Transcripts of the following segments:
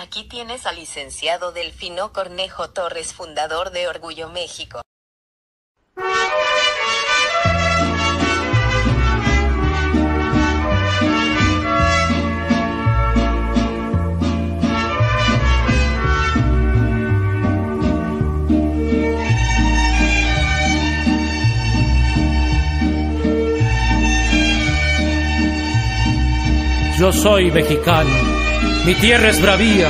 Aquí tienes al licenciado Delfino Cornejo Torres, fundador de Orgullo México. Yo soy mexicano, mi tierra es bravía,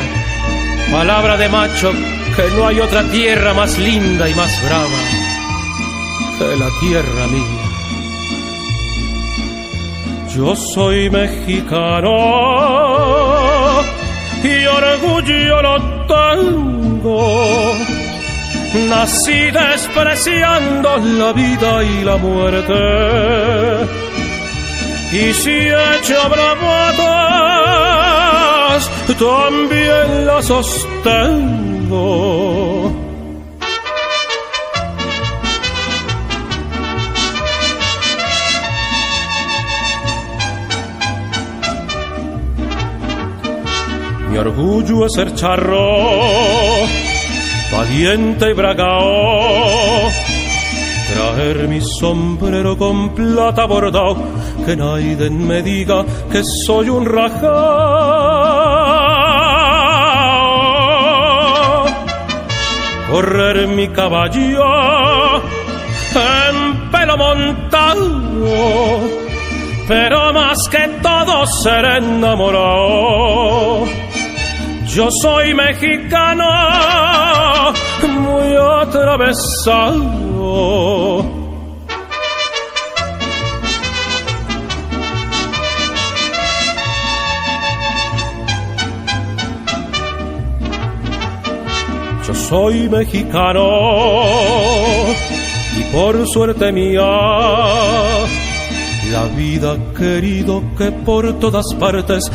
palabra de macho que no hay otra tierra más linda y más brava que la tierra mía. Yo soy mexicano y orgullo lo tengo. Nací despreciando la vida y la muerte y si echa también la sostengo. Mi orgullo es ser charro, valiente y bragao traer mi sombrero con plata bordado, que nadie me diga que soy un rajao. Correr mi caballo en pelo montado, pero más que todo ser enamorado. Yo soy mexicano, muy atravesado. Yo soy mexicano y por suerte mía la vida querido que por todas partes